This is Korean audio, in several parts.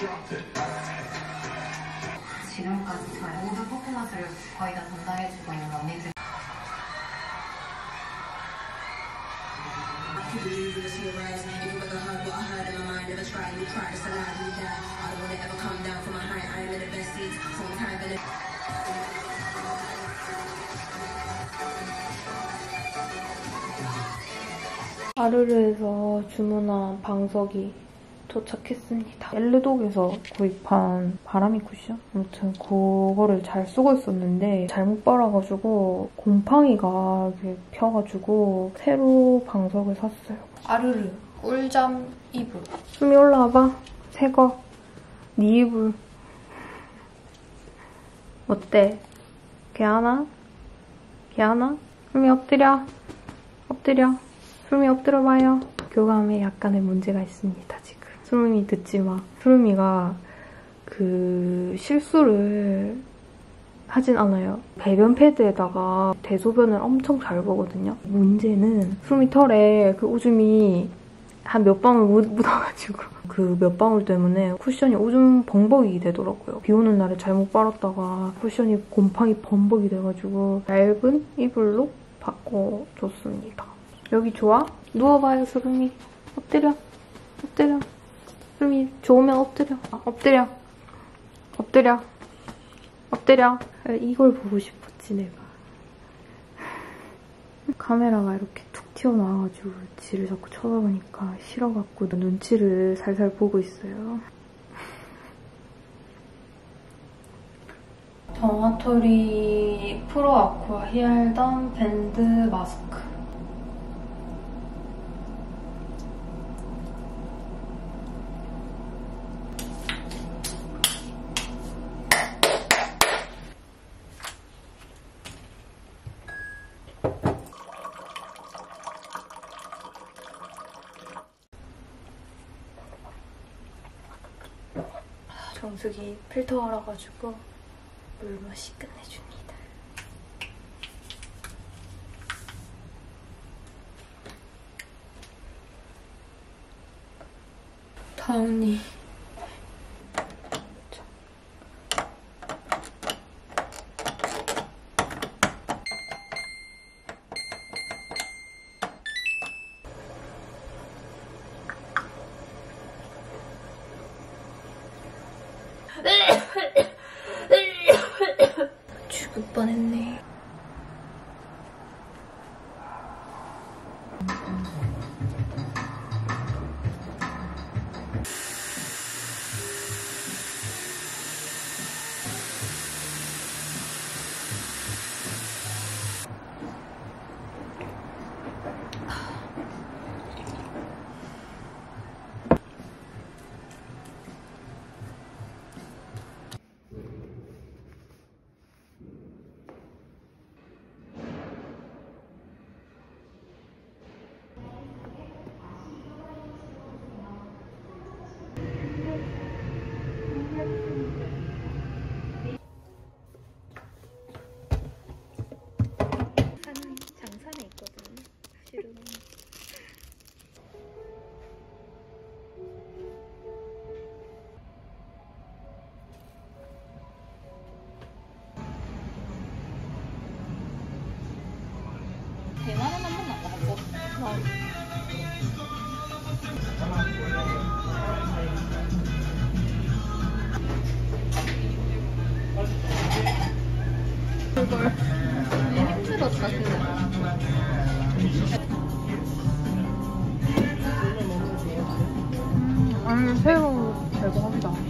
지금까지 저의 모든 퍼포먼스를 거의 다 전달해주고 있는 언니들. 아르르에서 주문한 방석이 도착했습니다. 엘르독에서 구입한 바람이 쿠션? 아무튼 그거를 잘 쓰고 있었는데 잘못 빨아가지고 곰팡이가 이렇게 펴가지고 새로 방석을 샀어요. 아르르 꿀잠 이불. 숨이 올라와봐. 새거. 네 이불. 어때? 개하나? 개하나? 숨이 엎드려. 엎드려. 수름이 엎드려봐요. 교감에 약간의 문제가 있습니다, 지금. 수름이 듣지 마. 수름이가 그 실수를 하진 않아요. 배변 패드에다가 대소변을 엄청 잘 보거든요. 문제는 수름이 털에 그 오줌이 한 몇 방울 묻- 묻어가지고 그 몇 방울 때문에 쿠션이 오줌 범벅이 되더라고요. 비 오는 날에 잘못 빨았다가 쿠션이 곰팡이 범벅이 돼가지고 얇은 이불로 바꿔줬습니다. 여기 좋아? 누워봐요, 수름이. 엎드려. 엎드려. 수름이 좋으면 엎드려. 아, 엎드려. 엎드려. 엎드려. 이걸 보고 싶었지, 내가. 카메라가 이렇게 툭 튀어나와가지고 지를 자꾸 쳐다보니까 싫어갖고 눈치를 살살 보고 있어요. 더마토리 프로 아쿠아 히알던 밴드 마스크. 정수기 필터 알아가지고 물맛이 끝내줍니다. 다운이 죽을 뻔했네. 진짜. 아니, 새우 대박이다.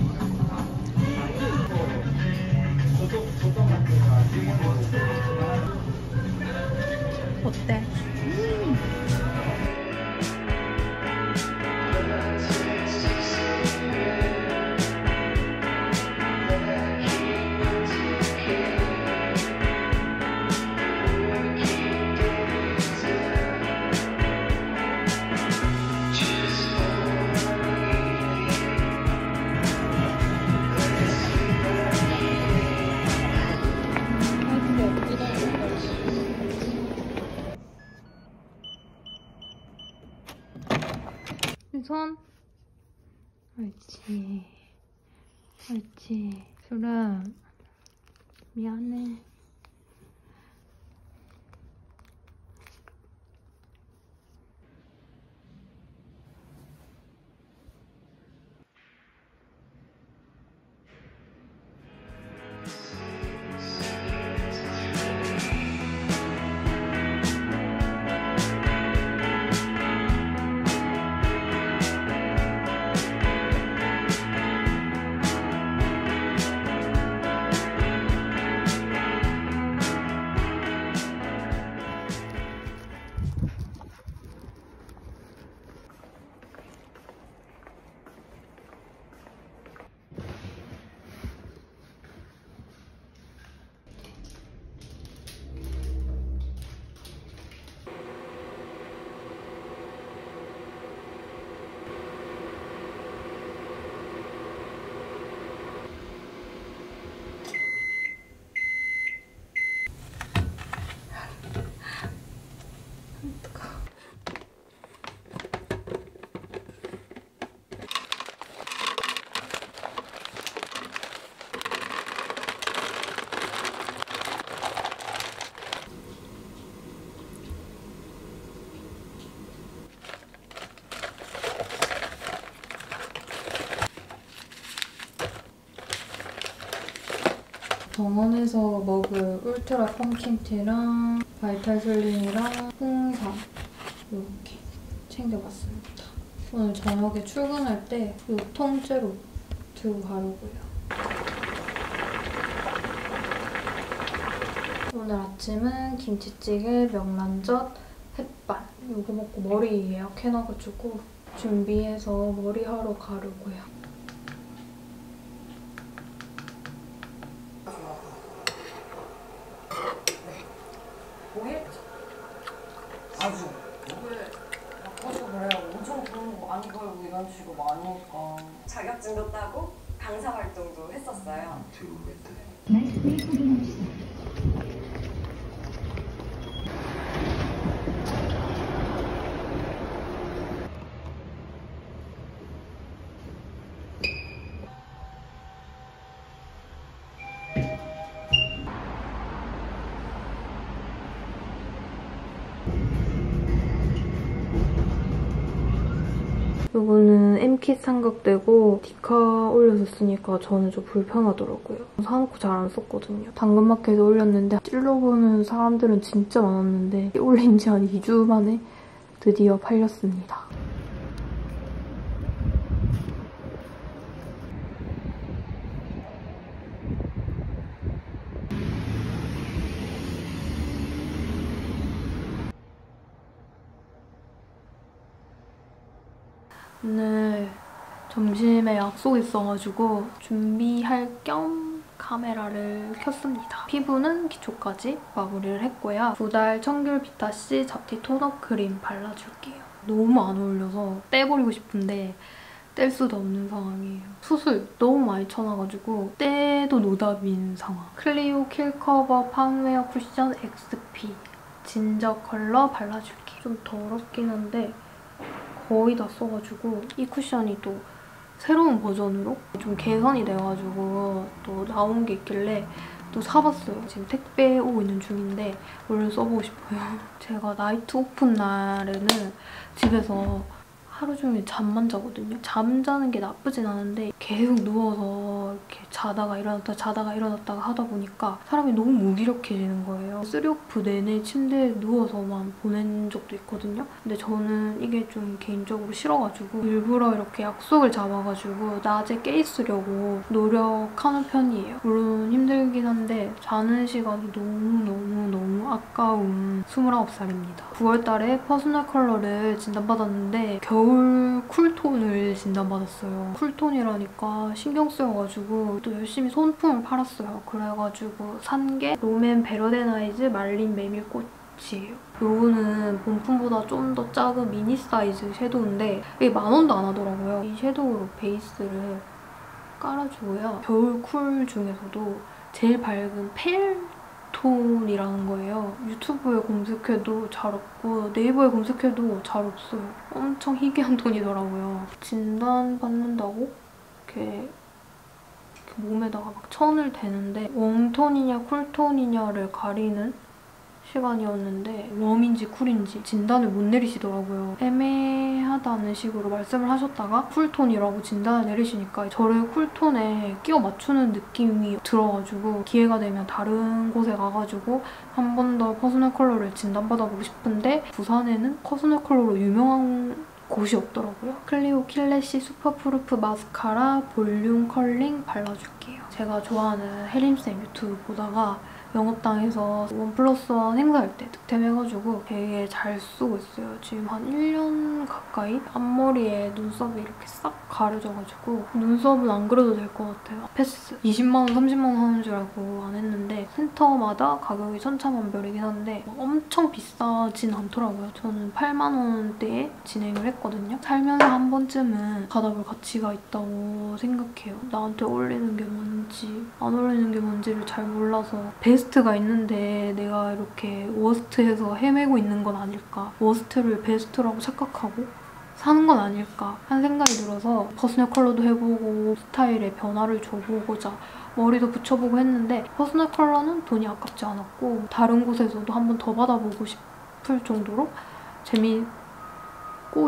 손. 옳지. 그렇지. 수름. 미안해. 병원에서 먹을 울트라 펌킨티랑 바이탈슬린이랑 홍삼 이렇게 챙겨봤습니다. 오늘 저녁에 출근할 때 이 통째로 들고 가려고요. 오늘 아침은 김치찌개, 명란젓, 햇반 이거 먹고 머리 예약해놔가지고 준비해서 머리하러 가려고요. 이거는 M킷 삼각대고 디카 올려줬으니까 저는 좀 불편하더라고요. 사놓고 잘 안 썼거든요. 당근마켓에 올렸는데 찔러보는 사람들은 진짜 많았는데 올린 지 한 2주 만에 드디어 팔렸습니다. 오늘 점심에 약속 있어가지고 준비할 겸 카메라를 켰습니다. 피부는 기초까지 마무리를 했고요. 구달 청귤 비타C 잡티 tone up 크림 발라줄게요. 너무 안 어울려서 떼버리고 싶은데 뗄 수도 없는 상황이에요. 숱을 너무 많이 쳐놔가지고 떼도 노답인 상황. 클리오 Kill Cover Founwear 쿠션 XP 진저 컬러 발라줄게요. 좀 더럽긴 한데 거의 다 써가지고 이 쿠션이 또 새로운 버전으로 좀 개선이 돼가지고 또 나온 게 있길래 또 사봤어요. 지금 택배 오고 있는 중인데 얼른 써보고 싶어요. 제가 night off인 날에는 집에서 하루 종일 잠만 자거든요. 잠자는 게 나쁘진 않은데 계속 누워서 이렇게 자다가 일어났다 자다가 일어났다가 하다 보니까 사람이 너무 무기력해지는 거예요. three off 내내 침대에 누워서만 보낸 적도 있거든요. 근데 저는 이게 좀 개인적으로 싫어가지고 일부러 이렇게 약속을 잡아가지고 낮에 깨 있으려고 노력하는 편이에요. 물론 힘들긴 한데 자는 시간이 너무너무너무 아까운 29살입니다. 9월달에 personal color를 진단받았는데 겨울 cool tone을 진단받았어요. cool tone이라니까 신경 쓰여가지고 또 열심히 손품을 팔았어요. 그래가지고 산 게 롬앤 Better Than Eyes 말린 메밀꽃이에요. 요거는 본품보다 좀 더 작은 미니 사이즈 섀도우인데 이게 만 원도 안 하더라고요. 이 섀도우로 베이스를 깔아주고요. 겨울 cool 중에서도 제일 밝은 페 일 톤이라는 거예요. 유튜브에 검색해도 잘 없고 네이버에 검색해도 잘 없어요. 엄청 희귀한 톤이더라고요. 진단 받는다고 이렇게 몸에다가 막 천을 대는데 웜톤이냐 쿨톤이냐를 가리는 시간이었는데 웜인지 쿨인지 진단을 못 내리시더라고요. 애매하다는 식으로 말씀을 하셨다가 쿨톤이라고 진단을 내리시니까 저를 쿨톤에 끼워 맞추는 느낌이 들어가지고 기회가 되면 다른 곳에 가가지고 한 번 더 personal color를 진단받아보고 싶은데 부산에는 personal color로 유명한 곳이 없더라고요. 클리오 Kill Lash Superproof 마스카라 volume curling 발라줄게요. 제가 좋아하는 혜림쌤 유튜브 보다가 영업당해서 one plus one 행사할 때 득템해가지고 되게 잘 쓰고 있어요. 지금 한 1년 가까이 앞머리에 눈썹이 이렇게 싹 가려져가지고 눈썹은 안 그려도 될 것 같아요. 패스. 20만 원, 30만 원 하는 줄 알고 안 했는데 센터마다 가격이 천차만별이긴 한데 엄청 비싸진 않더라고요. 저는 8만 원대에 진행을 했거든요. 살면서 한 번쯤은 받아볼 가치가 있다고 생각해요. 나한테 어울리는 게 뭔지 안 어울리는 게 뭔지를 잘 몰라서 best가 있는데 내가 이렇게 worst에서 헤매고 있는 건 아닐까. worst를 best라고 착각하고 사는 건 아닐까 하는 생각이 들어서 personal color도 해보고 스타일에 변화를 줘보고자 머리도 붙여보고 했는데 personal color는 돈이 아깝지 않았고 다른 곳에서도 한 번 더 받아보고 싶을 정도로 재밌고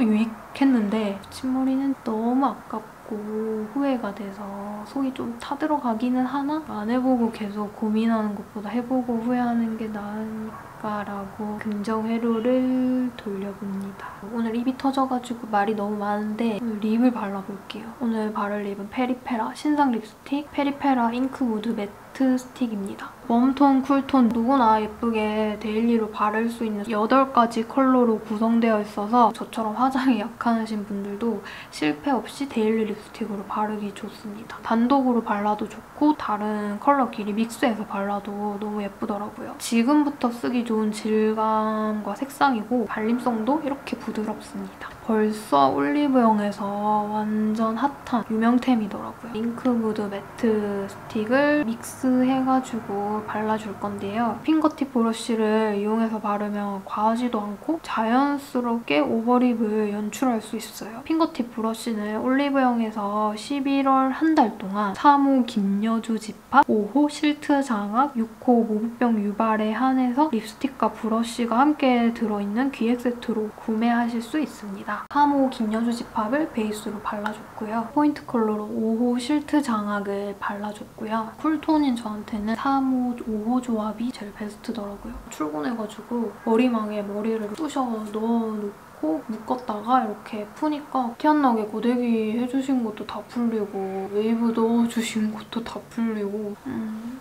유익했는데 붙임머리는 너무 아깝고 후회가 돼서 속이 좀 타들어가기는 하나 안 해보고 계속 고민하는 것보다 해보고 후회하는 게 나으니까라고 긍정 회로를 돌려봅니다. 오늘 입이 터져가지고 말이 너무 많은데 오늘 립을 발라볼게요. 오늘 바를 립은 페리페라 신상 립스틱 페리페라 Ink Mood Matte Stick입니다. warm tone, cool tone 누구나 예쁘게 daily로 바를 수 있는 8가지 컬러로 구성되어 있어서 저처럼 화장이 약하신 분들도 실패 없이 daily 립스틱으로 바르기 좋습니다. 단독으로 발라도 좋고 다른 컬러끼리 믹스해서 발라도 너무 예쁘더라고요. 지금부터 쓰기 좋은 질감과 색상이고 발림성도 이렇게 부드럽습니다. 벌써 올리브영에서 완전 핫한 유명템이더라고요. Ink Mood Matte Stick을 믹스해가지고 발라줄 건데요. fingertip brush를 이용해서 바르면 과하지도 않고 자연스럽게 overlip을 연출할 수 있어요. fingertip brush는 올리브영에서 11월 한 달 동안 3호 김여주 집합, 5호 실트 장악, 6호 모브병 유발에 한해서 립스틱과 brush가 함께 들어있는 기획 세트로 구매하실 수 있습니다. 3호 김여주 집합을 베이스로 발라줬고요. 포인트 컬러로 5호 실트 장악을 발라줬고요. cool tone인 저한테는 3호, 5호 조합이 제일 베스트더라고요. 출근해가지고 머리망에 머리를 쑤셔 넣어놓고 묶었다가 이렇게 푸니까 티안 나게 고데기 해주신 것도 다 풀리고 웨이브 넣어주신 것도 다 풀리고 음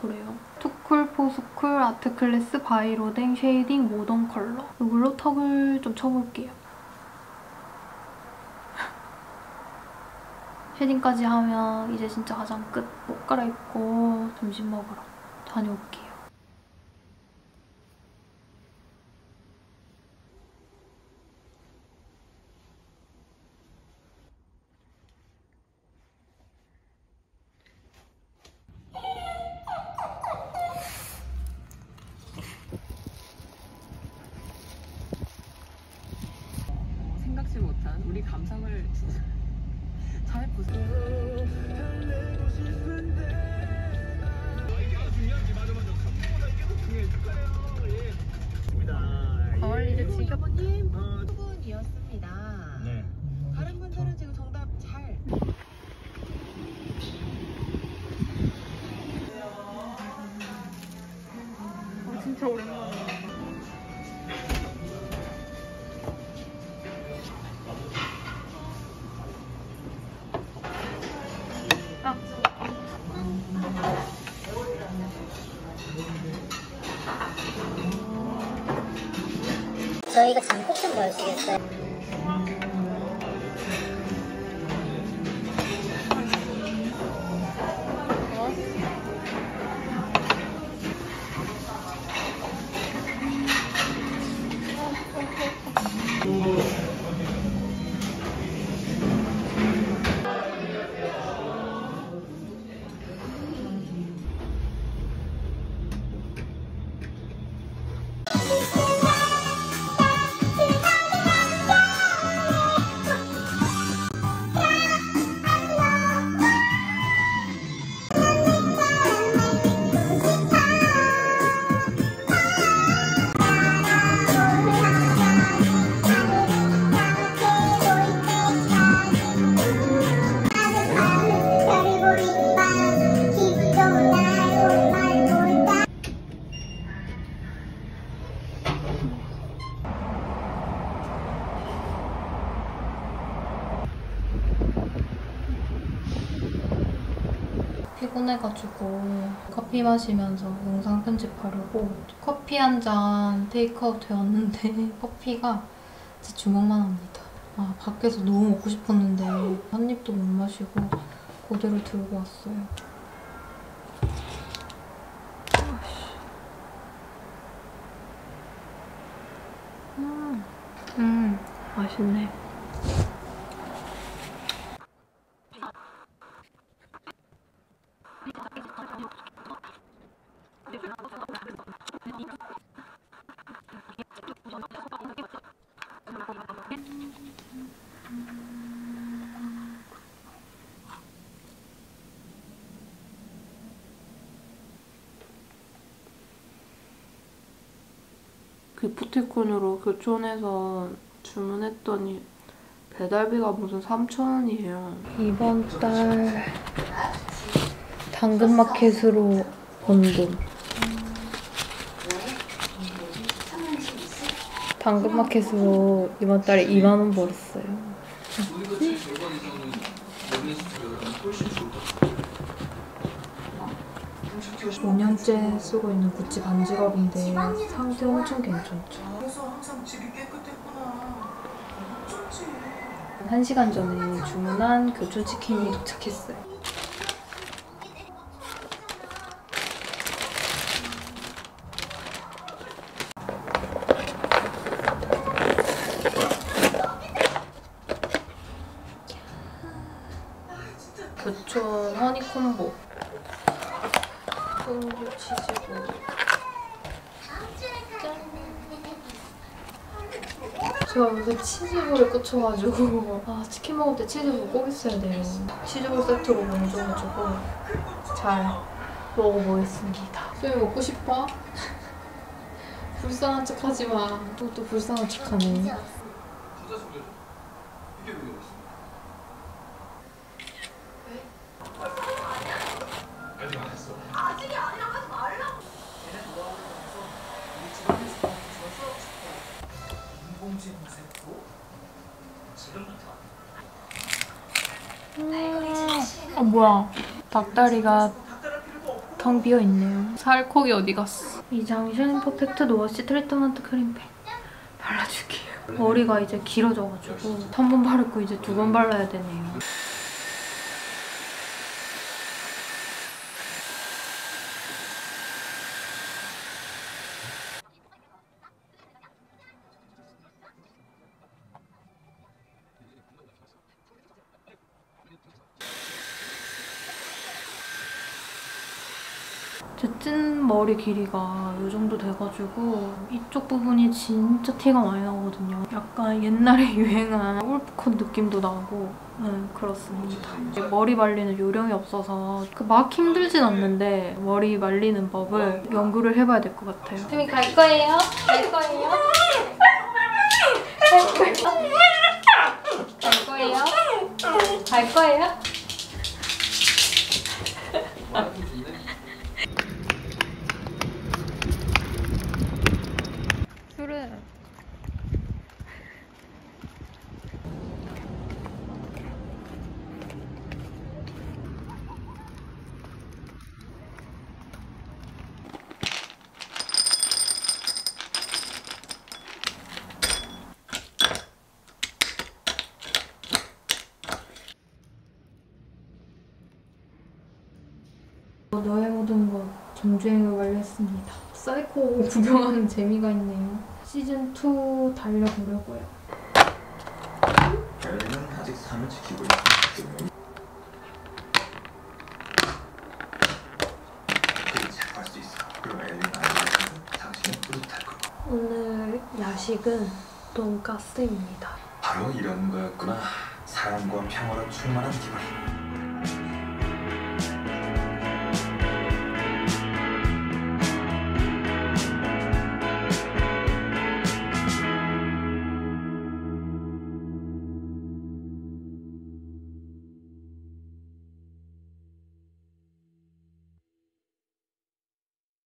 그래요. 투쿨 포스쿨 아트클래스 바이로댕 쉐이딩 모던 컬러 이걸로 턱을 좀 쳐볼게요. shading까지 하면 이제 진짜 화장 끝. 옷 갈아입고 점심 먹으러 다녀올게요. 피곤해가지고 커피 마시면서 영상 편집하려고 커피 한 잔 테이크아웃 해왔는데 커피가 진짜 주먹만 합니다. 아 밖에서 너무 먹고 싶었는데 한 입도 못 마시고 그대로 들고 왔어요. 음, 음 맛있네. 기프티콘으로 교촌에서 주문했더니 배달비가 무슨 3,000원이에요. 이번 달 당근마켓으로 번 돈. 당근마켓으로 이번 달에 2만 원 벌었어요. 5년째 쓰고 있는 구찌 반지갑인데 상태 엄청 괜찮죠. 그래서 항상 집이 깨끗했구나. 어쩐지. 1시간 전에 주문한 교촌 치킨이 도착했어요. 교촌 허니콤보 치즈볼 제가 요새 치즈볼에 꽂혀가지고 아 치킨 먹을 때 치즈볼 꼭 있어야 돼요 치즈볼 세트로 먹어줘가지고 잘 먹어보겠습니다 쌤 먹고 싶어? 불쌍한 척 하지 마. 또, 또 불쌍한 척 하네. 뭐야. 닭다리가 텅 비어있네요. 살코기 어디 갔어? 미쟝센 shine perfect no wash 트리트먼트 크림팩 발라줄게요. 머리가 이제 길어져가지고 한 번 바르고 이제 두 번 발라야 되네요 제찐 머리 길이가 이 정도 돼가지고 이쪽 부분이 진짜 티가 많이 나거든요. 약간 옛날에 유행한 울프컷 느낌도 나고 네, 그렇습니다. 머리 말리는 요령이 없어서 그막 힘들진 않는데 머리 말리는 법을 연구를 해봐야 될 것 같아요. 쌤이 갈 거예요? 갈 거예요? 갈 거예요? 갈 거예요? 술은 너의 모든 것 정주행을 완료했습니다. 사이 코 구경하는 재미가 있네요. 시즌2 달려보려고요. 엘리는 아직 삶을 지키고 있기. 오늘 야식은 돈가스입니다. 바로 이런 거였구나. 사랑과 평화로 충만한 기분.